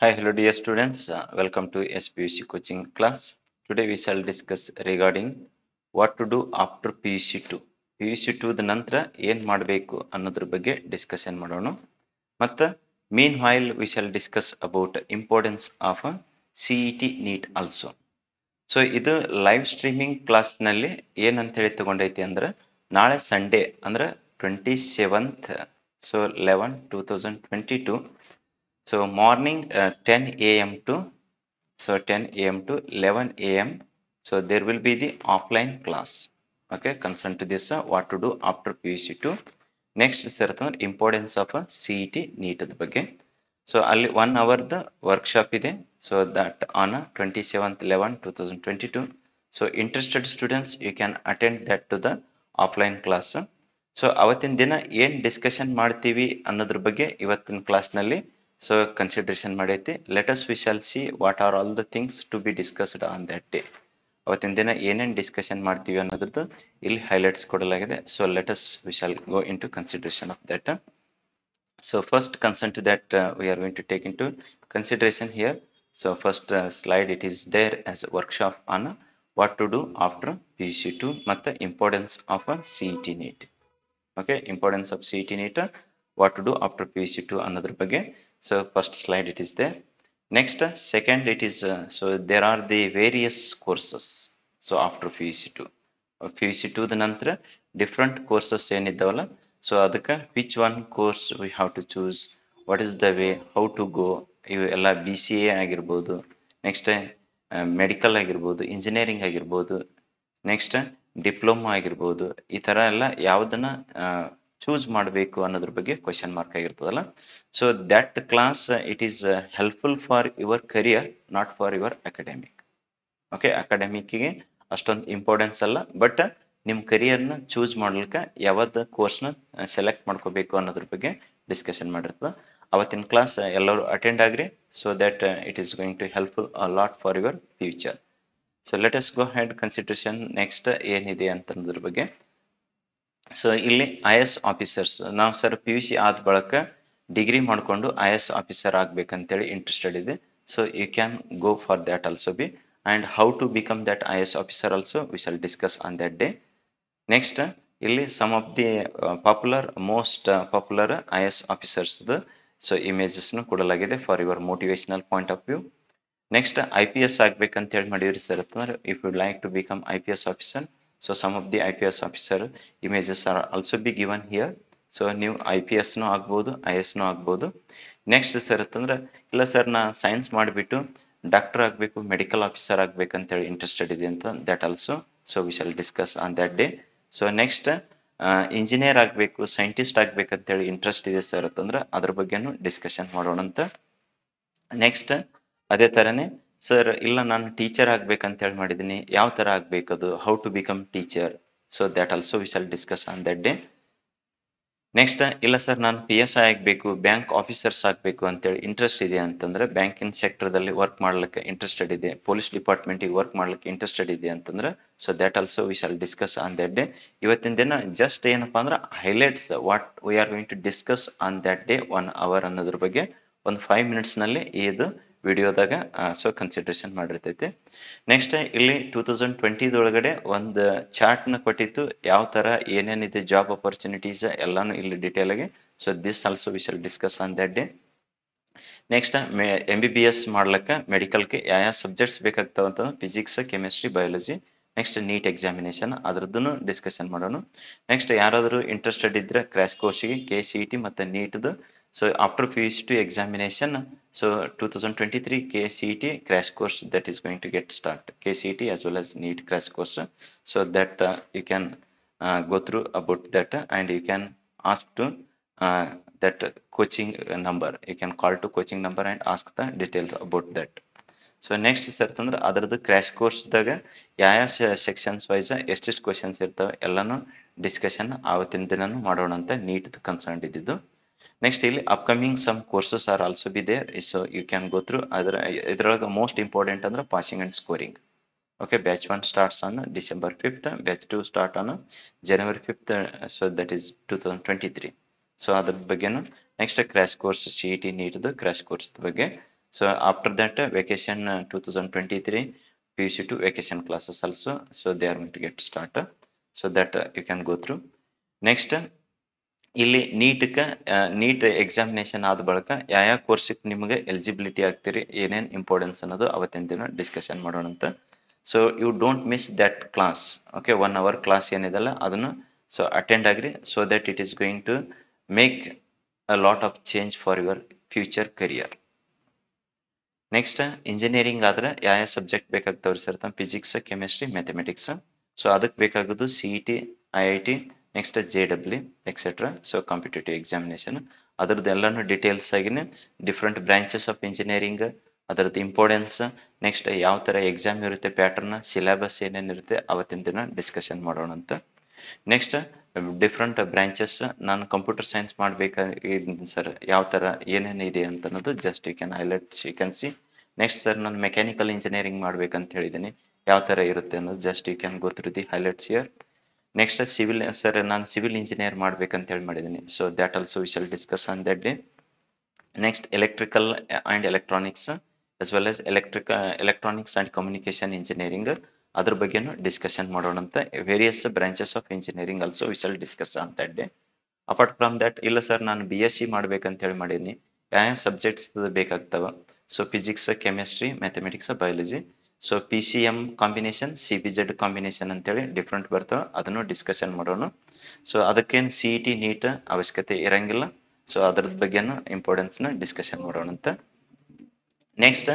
Hi, hello dear students. Uh, welcome to SPUC coaching class. Today we shall discuss regarding what to do after PUC 2. PUC 2 ದ ನಂತರ ಏನು ಮಾಡಬೇಕು ಅನ್ನೋದ್ರ ಬಗ್ಗೆ discussion ಮಾಡೋಣ ಮತ್ತು meanwhile we shall discuss about importance of C E T NEET also so ಇದು live streaming ಕ್ಲಾಸ್ನಲ್ಲಿ ಏನಂತ ಹೇಳಿ ತಗೊಂಡೈತಿ ಅಂದ್ರೆ ನಾಳೆ ಸಂಡೇ ಅಂದ್ರೆ twenty seventh so eleven two thousand twenty two so morning uh, 10 a.m. to so 10 a.m. to 11 a.m. So there will be the offline class. Okay, concern to this uh, what to do after PUC 2. Next importance of a CET NEET ಅದ್ರ ಬಗ್ಗೆ so ಅಲ್ಲಿ one ಅವರ್ದ workshop ಇದೆ so that on twenty seventh eleven two thousand twenty two so interested students you can attend that to the offline class so ಅವತ್ತಿನ ದಿನ ಏನು discussion ಮಾಡ್ತೀವಿ ಅನ್ನೋದ್ರ ಬಗ್ಗೆ ಇವತ್ತಿನ ಕ್ಲಾಸ್ನಲ್ಲಿ ಸೊ ಕನ್ಸಿಡರೇಷನ್ ಮಾಡೈತಿ let's we shall see what are all the things to be discussed on that day ಅವತ್ತಿನ ದಿನ ಏನೇನು ಡಿಸ್ಕಷನ್ ಮಾಡ್ತೀವಿ ಅನ್ನೋದ್ರದ್ದು ಇಲ್ಲಿ ಹೈಲೈಟ್ಸ್ ಕೊಡಲಾಗಿದೆ. So let us we shall go into consideration of that so first concern to that we are going to take into consideration here so first slide it is there as workshop on what to do after P U C two ಮತ್ತು importance of C E T NEET okay importance of C E T NEET what to do after PUC2 ಅನ್ನೋದ್ರ ಬಗ್ಗೆ. So first slide it is they next second it is so there are the various courses so after P U C two P U C ಟೂದ ನಂತರ different courses ಏನಿದ್ದಾವಲ್ಲ so ಅದಕ್ಕೆ which one course we have to choose what is the way how to go ಇವು ಎಲ್ಲ B C A ಆಗಿರ್ಬೋದು. Next medical ಆಗಿರ್ಬೋದು engineering ಆಗಿರ್ಬೋದು. Next diploma ಆಗಿರ್ಬೋದು. ಈ ಥರ ಎಲ್ಲ ಯಾವುದನ್ನ ಚೂಸ್ ಮಾಡಬೇಕು ಅನ್ನೋದ್ರ ಬಗ್ಗೆ question mark ಆಗಿರ್ತದಲ್ಲ. So that class it is helpful for your career not for your academic okay ಅಕಾಡೆಮಿಕ್ಗೆ ಅಷ್ಟೊಂದು ಇಂಪಾರ್ಟೆನ್ಸ್ ಅಲ್ಲ ಬಟ್ ನಿಮ್ಮ ಕರಿಯರ್ನ ಚೂಸ್ ಮಾಡ್ಲಿಕ್ಕೆ ಯಾವ್ದು ಕೋರ್ಸ್ನ ಸೆಲೆಕ್ಟ್ ಮಾಡ್ಕೋಬೇಕು ಅನ್ನೋದ್ರ ಬಗ್ಗೆ ಡಿಸ್ಕಷನ್ ಮಾಡಿರ್ತದೆ. ಅವತ್ತಿನ ಕ್ಲಾಸ್ ಎಲ್ಲರೂ attend agri so that it is going to helpful lot for your future so let us go hand consideration next ಏನಿದೆ ಅಂತನ್ನೋದ್ರ ಬಗ್ಗೆ. ಸೊ ಇಲ್ಲಿ ಐ ಎಸ್ ಆಫೀಸರ್ಸ್ ನಾವು ಸರ್ ಪಿ ಯು ಸಿ ಆದ ಬಳಕ ಡಿಗ್ರಿ ಮಾಡಿಕೊಂಡು ಐ ಎಸ್ ಆಫೀಸರ್ ಆಗ್ಬೇಕಂತೇಳಿ interested ಇದೆ. So you can go for that also be and how to become that I S officer also we shall discuss on that day next ಇಲ್ಲಿ some of the popular most popular I S ಆಫೀಸರ್ಸ್ದು so ಇಮೇಜಸ್ನು ಕೊಡಲಾಗಿದೆ for your motivational point of view next I P S ಆಗ್ಬೇಕಂತ ಹೇಳಿ ಮಾಡಿದ್ರಿ sir. ಅಂತಂದ್ರೆ if you like to become I P S officer of the I P S officer images are also be given here so ನೀವು I P ಎಸ್ನು ಆಗ್ಬೋದು I ಎಸ್ನು ಆಗ್ಬೋದು. Next sir ಅಂತಂದ್ರೆ, ಇಲ್ಲ ಸರ್ ನಾ ಸೈನ್ಸ್ ಮಾಡಿಬಿಟ್ಟು ಡಾಕ್ಟರ್ ಆಗಬೇಕು ಮೆಡಿಕಲ್ ಆಫೀಸರ್ ಆಗ್ಬೇಕಂತೇಳಿ ಇಂಟ್ರೆಸ್ಟೆಡ್ ಇದೆ ಅಂತ that also so we shall discuss on that day so next engineer ಆಗಬೇಕು ಸೈಂಟಿಸ್ಟ್ ಆಗ್ಬೇಕಂತೇಳಿ ಇಂಟ್ರೆಸ್ಟ್ ಇದೆ ಸರ್ ಅಂತಂದ್ರೆ, ಅದ್ರ ಬಗ್ಗೆನೂ ಡಿಸ್ಕಷನ್ ಮಾಡೋಣ ಅಂತ ನೆಕ್ಸ್ಟ್ ಅದೇ ಥರನೇ ಸರ್ ಇಲ್ಲ, ನಾನು ಟೀಚರ್ ಆಗ್ಬೇಕಂತ ಹೇಳಿ ಮಾಡಿದ್ದೀನಿ. ಯಾವ ಥರ ಅದು? How to become teacher so that also we shall discuss on that day next ಇಲ್ಲ ಸರ್ ನಾನು ಪಿ ಎಸ್ ಐ ಆಗಬೇಕು ಬ್ಯಾಂಕ್ ಆಫೀಸರ್ಸ್ ಆಗಬೇಕು ಅಂತೇಳಿ ಇಂಟ್ರೆಸ್ಟ್ ಇದೆ ಅಂತಂದ್ರೆ ಬ್ಯಾಂಕಿನ ಸೆಕ್ಟರ್ದಲ್ಲಿ ವರ್ಕ್ ಮಾಡ್ಲಿಕ್ಕೆ ಇಂಟ್ರೆಸ್ಟೆಡ್ ಇದೆ. ಪೊಲೀಸ್ ಡಿಪಾರ್ಟ್ಮೆಂಟಿಗೆ ವರ್ಕ್ ಮಾಡ್ಲಿಕ್ಕೆ ಇಂಟ್ರೆಸ್ಟೆಡ್ ಇದೆ ಅಂತಂದ್ರೆ so that also we shall discuss on that day ಇವತ್ತಿನ ದಿನ ಜಸ್ಟ್ ಏನಪ್ಪ ಅಂದ್ರೆ highlights what we are going to discuss on that day one hour ಅನ್ನೋದ್ರ ಬಗ್ಗೆ. ಒಂದು ಫೈವ್ ಮಿನಿಟ್ಸ್ನಲ್ಲಿ ಇದು ವಿಡಿಯೋದಾಗ ಸೊ ಕನ್ಸಿಡ್ರೇಷನ್ ಮಾಡಿರ್ತೈತಿ. ನೆಕ್ಸ್ಟ್ ಇಲ್ಲಿ ಟೂ ತೌಸಂಡ್ ಟ್ವೆಂಟಿದೊಳಗಡೆ ಒಂದು ಚಾರ್ಟ್ನ ಕೊಟ್ಟಿತ್ತು. ಯಾವ ಥರ, ಏನೇನಿದೆ ಜಾಬ್ ಅಪರ್ಚುನಿಟೀಸ್ ಎಲ್ಲಾನು ಇಲ್ಲಿ ಡೀಟೇಲ್ ಆಗಿ. So this also we shall discuss on that day next M B B S ಮಾಡ್ಲಿಕ್ಕೆ ಮೆಡಿಕಲ್ಗೆ ಯಾವ ಯಾವ ಸಬ್ಜೆಕ್ಟ್ಸ್ ಬೇಕಾಗ್ತಾವ ಅಂತಂದ್ರೆ physics chemistry biology next NEET examination ಅದ್ರದ್ದು ಡಿಸ್ಕಷನ್ ಮಾಡೋಣ. ನೆಕ್ಸ್ಟ್ ಯಾರಾದರೂ ಇಂಟ್ರೆಸ್ಟೆಡ್ ಇದ್ರೆ ಕ್ರ್ಯಾಶ್ ಕೋರ್ಸಿಗೆ ಕೆ ಸಿ ಇ ಟಿ ಮತ್ತು ನೀಟ್ದು two thousand twenty three K C E T crash course that is going to get start K C E T as well as NEET crash course so that you can go through about that and you can ask to that coaching number you can call to coaching number and ask the details about that so next sir ಅಂದ್ರೆ ಅದರದ್ದು crash ಕೋರ್ಸ್ದಾಗ ಯಾವ sections wise ಎಷ್ಟೆಷ್ಟು questions ಇರ್ತವೆ ಎಲ್ಲನೂ discussion ಆವತ್ತಿನ ದಿನನೂ ಮಾಡೋಣ ಅಂತ ನೀಟ್ ಕನ್ಸರ್ನ್ ಇದ್ದಿದ್ದು. ನೆಕ್ಸ್ಟ್ ಇಲ್ಲಿ upcoming some courses are also be there so you can go through ಅದರ ಇದ್ರೊಳಗೆ ಮೋಸ್ಟ್ ಇಂಪಾರ್ಟೆಂಟ್ ಅಂದ್ರೆ passing and scoring okay batch one starts on December fifth batch two start on January fifth so that is two thousand twenty three so ಅದ್ರ ಬಗ್ಗೆನು next crash course C E T ನೀಟ್ದು crash course ಬಗ್ಗೆ So after that, uh, vacation uh, 2023 PUC to vacation classes also. So they are going to get started. So that uh, you can go through. Next, uh, ಇಲ್ಲಿ ನೀಟ್ಗೆ NEET examination ಆದ ಬಳಿಕ ಯಾವ ಯಾವ ಕೋರ್ಸಿಗೆ ನಿಮಗೆ eligibility ಆಗ್ತೀರಿ, ಏನೇನು importance ಅನ್ನೋದು ಅವತ್ತಿನ ದಿನ ಡಿಸ್ಕಷನ್ ಮಾಡೋಣ ಅಂತ. So you don't miss that class okay one hour class ಏನಿದೆಲ್ಲ ಅದನ್ನು so attend agri so that it is going to make a lot of change for your future career next engineering ಆದ್ರೆ ಯಾವ ಯಾವ subject ಬೇಕಾಗ್ತಾವ್ರಿ sir ತಮ್ಮ physics chemistry mathematics so ಅದಕ್ಕೆ ಬೇಕಾಗೋದು C E T I I T next J W etcetera so competitive examination ಅದ್ರದ್ದು ಎಲ್ಲಾನು details ಆಗಿನೇ different branches of engineering ಅದರದ್ದು ಇಂಪಾರ್ಟೆನ್ಸ್ ನೆಕ್ಸ್ಟ್ ಯಾವ ಥರ ಎಕ್ಸಾಮ್ ಇರುತ್ತೆ ಪ್ಯಾಟರ್ನ್ ಸಿಲೆಬಸ್ ಏನೇನಿರುತ್ತೆ ಅವತ್ತಿನ ದಿನ ಡಿಸ್ಕಷನ್ ಮಾಡೋಣ ಅಂತ. ನೆಕ್ಸ್ಟ್ ಡಿಫ್ರೆಂಟ್ ಬ್ರಾಂಚಸ್ ನಾನು ಕಂಪ್ಯೂಟರ್ ಸೈನ್ಸ್ ಮಾಡ್ಬೇಕಾಗಿದ್ದೀನಿ ಸರ್ ಯಾವ ಥರ ಏನೇನು ಇದೆ ಅಂತ ಅನ್ನೋದು just you can highlight you can see next sir ನಾನು ಮೆಕ್ಯಾನಿಕಲ್ ಇಂಜಿನಿಯರಿಂಗ್ ಮಾಡ್ಬೇಕಂತ ಹೇಳಿದ್ದೀನಿ ಯಾವ ಥರ ಇರುತ್ತೆ ಅನ್ನೋದು just you can go highlights year next civil sir ನಾನು ಸಿವಿಲ್ ಇಂಜಿನಿಯರ್ ಮಾಡ್ಬೇಕಂತ ಹೇಳಿ ಮಾಡಿದ್ದೀನಿ so that also we shall discuss on that day next electrical and electronics as well as electrical electronics and communication engineering ಅದ್ರ ಬಗ್ಗೆನೂ discussion ಮಾಡೋಣ ಅಂತ. Various branches of engineering also we shall discuss on that day apart from that ಇಲ್ಲ sir ನಾನು B S C ಮಾಡ್ಬೇಕಂತ ಹೇಳಿ ಮಾಡಿದ್ದೀನಿ. ಯಾವ ಸಬ್ಜೆಕ್ಟ್ಸ್ ಬೇಕಾಗ್ತವೆ? So physics chemistry mathematics biology so P C M combination C B Z combination ಅಂತೇಳಿ different ಬರ್ತಾವೆ. ಅದನ್ನು ಡಿಸ್ಕಷನ್ ಮಾಡೋಣ. ಸೊ ಅದಕ್ಕೇನು ಸಿ ಇ ಟಿ ನೀಟ್ ಅವಶ್ಯಕತೆ ಇರಂಗಿಲ್ಲ. ಸೊ ಅದ್ರದ್ ಬಗ್ಗೆನು ಇಂಪಾರ್ಟೆನ್ಸ್ನ ಡಿಸ್ಕಷನ್ ಮಾಡೋಣ ಅಂತ. Next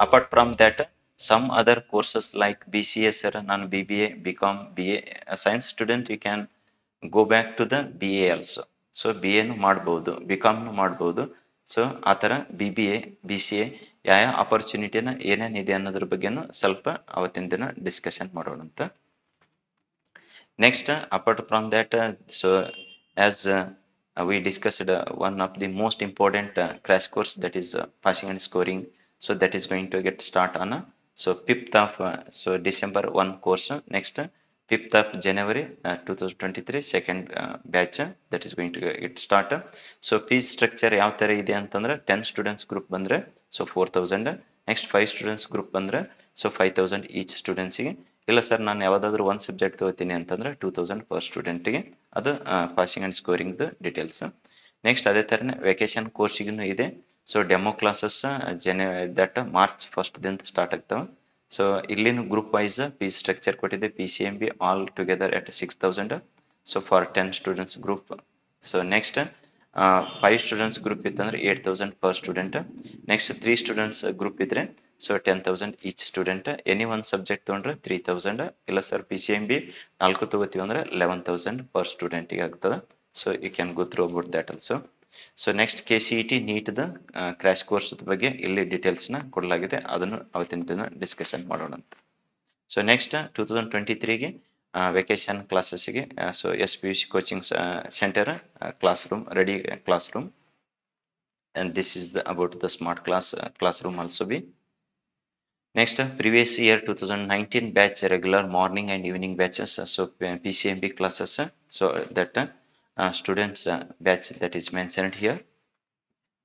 apart from that some other courses like B C S sir ನಾನು B B A B com B A science student you can go back to the B A also so B ಎನು ಮಾಡ್ಬೋದು B ಕಾಮ್ನು ಮಾಡ್ಬೋದು. So ಆ ಥರ B B A B C A ಯಾವ ಯಾವ ಅಪರ್ಚುನಿಟಿನ ಏನೇನಿದೆ ಅನ್ನೋದ್ರ ಬಗ್ಗೆ ಸ್ವಲ್ಪ ಅವತ್ತಿನ ದಿನ ಡಿಸ್ಕಶನ್ ಮಾಡೋಣ ಅಂತ. Next apart from that so as we discussed one of the most important crash course that is passing and scoring so that is going to get start on so fifth of so December one course next so december 1 course uh, next uh, 5th of january uh, 2023 second uh, batch uh, that is going to get start so fees structure ಯಾವ ತರ ಇದೆ ಅಂತಂದ್ರೆ 10 students group ಬಂದ್ರೆ so 4000 next 5 students group ಬಂದ್ರೆ so 5000 each students ಗೆ ಇಲ್ಲ sir ನಾನು ಯಾವುದಾದ್ರೂ ಒಂದು ಸಬ್ಜೆಕ್ಟ್ ತಗೋತೀನಿ ಅಂತಂದ್ರೆ ಟೂ ತೌಸಂಡ್ ಪರ್ ಸ್ಟೂಡೆಂಟಿಗೆ ಅದು ಪಾಸಿಂಗ್ ಆ್ಯಂಡ್ ಸ್ಕೋರಿಂಗ್ದು ಡೀಟೇಲ್ಸ್ ನೆಕ್ಸ್ಟ್ ಅದೇ ಥರನೇ ವೆಕೇಶನ್ ಕೋರ್ಸಿಗೂ ಇದೆ ಸೊ ಡೆಮೋ ಕ್ಲಾಸಸ್ ಜನ ದಟ್ ಮಾರ್ಚ್ ಫಸ್ಟ್ದಿಂದ ಸ್ಟಾರ್ಟ್ ಆಗ್ತಾವೆ ಸೊ ಇಲ್ಲಿನ ಗ್ರೂಪ್ ವೈಸ್ ಪಿ ಸ್ಟ್ರಕ್ಚರ್ ಕೊಟ್ಟಿದೆ P C M B all together at six thousand so for ten students group so next five students group ಇತ್ತಂದ್ರೆ eight thousand per student next three students group ಇದ್ರೆ so ten thousand each student any ಒಂದು subject ತೊಗೊಂಡ್ರೆ three thousand ಇಲ್ಲ sir P C M B ನಾಲ್ಕು ತೊಗೋತೀವಿ ಅಂದ್ರೆ eleven thousand per ಸ್ಟೂಡೆಂಟಿಗೆ ಆಗ್ತದೆ. So you can go through about that also so next K C E T ನೀಟ್ದ crash course ಬಗ್ಗೆ ಇಲ್ಲಿ ಡೀಟೇಲ್ಸ್ನ ಕೊಡಲಾಗಿದೆ ಅದನ್ನು ಅವತ್ತಿನ ದಿನ ಡಿಸ್ಕಷನ್ ಮಾಡೋಣ ಅಂತ so next two thousand twenty ತ್ರೀಗೆ vacation ಕ್ಲಾಸಸ್ಗೆ so S P U C coaching centre classroom ready classroom and this is the about the smart class uh, classroom also be next uh, previous year 2019 batch regular morning and evening batches uh, so P- pcmb classes uh, so that uh, uh, students uh, batch that is mentioned here.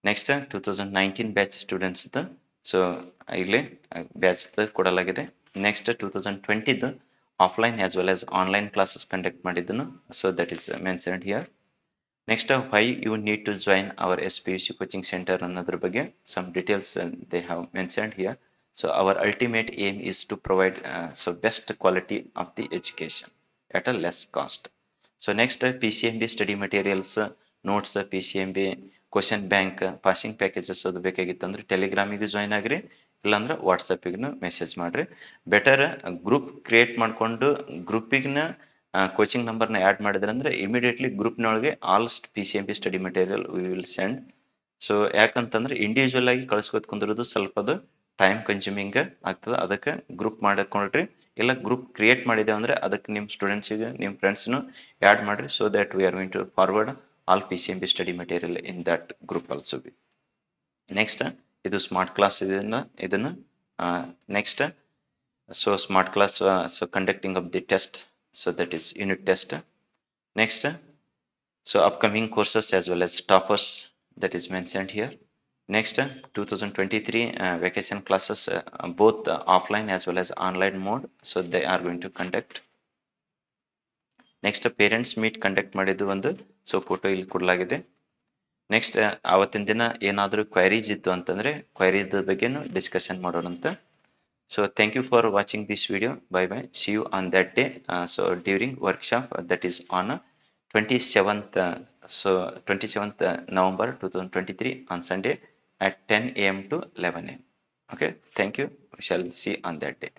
Next uh, 2019 batch students the so ಇಲ್ಲಿ batch ಕೊಡಲಾಗಿದೆ. Next two thousand ಟ್ವೆಂಟಿದು offline as well as online classes conduct ಮಾಡಿದ್ದನು so that is mentioned here next why you need to join our S P U C coaching centre ಅನ್ನೋದ್ರ ಬಗ್ಗೆ some details they have mentioned here so our ultimate aim is to provide so best quality of the education at a less cost so next P C M B study materials notes P C M B question bank passing packages ಅದು ಬೇಕಾಗಿತ್ತಂದ್ರೆ ಟೆಲಿಗ್ರಾಮಿಗೂ join ಆಗ್ರಿ, ಇಲ್ಲಾಂದ್ರೆ ವಾಟ್ಸಪ್ಪಿಗೂ message ಮಾಡ್ರಿ. Better group create ಮಾಡಿಕೊಂಡು ಗ್ರೂಪಿಗ್ನ coaching ನಂಬರ್ನ ಆ್ಯಡ್ ಮಾಡಿದ್ರೆ ಅಂದ್ರೆ ಇಮಿಡಿಯೇಟ್ಲಿ ಗ್ರೂಪ್ನೊಳಗೆ ಆಲ್ಸ್ಟ್ P C M B study material we will send so ಯಾಕಂತಂದ್ರೆ ಇಂಡಿವಿಜುವಲ್ ಆಗಿ ಕಳ್ಸ್ಕೊತ್ ಕುಂದಿರೋದು ಸ್ವಲ್ಪ ಅದು ಟೈಮ್ ಕನ್ಸ್ಯೂಮಿಂಗ್ ಆಗ್ತದೆ. ಅದಕ್ಕೆ ಗ್ರೂಪ್ ಮಾಡ್ಕೊಂಡ್ರಿ. ಇಲ್ಲ ಗ್ರೂಪ್ ಕ್ರಿಯೇಟ್ ಮಾಡಿದೆ ಅಂದ್ರೆ ಅದಕ್ಕೆ ನಿಮ್ಮ ಸ್ಟೂಡೆಂಟ್ಸಿಗೆ ನಿಮ್ಮ ಫ್ರೆಂಡ್ಸ್ನು ಆ್ಯಡ್ ಮಾಡಿರಿ so that we are going to forward all P C M B study material in that group also be next ಇದು ಸ್ಮಾರ್ಟ್ ಕ್ಲಾಸ್ ಇದನ್ನ, ಇದನ್ನು next so smart class so conducting of the test so that is unit test next so upcoming courses as well as toppers that is mentioned here. Next, uh, 2023 uh, vacation classes, uh, both uh, offline as well as online mode. So they are going to conduct. Next parents meet conduct ಮಾಡಿದ್ದು ಒಂದು. So photo ಇಲ್ಲಿ ಕೊಡಲಾಗಿದೆ. Next ಆವತ್ತಿನ ದಿನ ಏನಾದರೂ queries ಇತ್ತು ಅಂತಂದರೆ ಕ್ವೈರಿದ ಬಗ್ಗೆನೂ ಡಿಸ್ಕಷನ್ ಮಾಡೋಣ ಅಂತ. So thank you for watching this video bye bye see you on that day so during workshop that is on twenty seventh so twenty seventh November two thousand twenty three on Sunday at 10 a.m. to 11 a.m. Okay, thank you. We shall see on that day.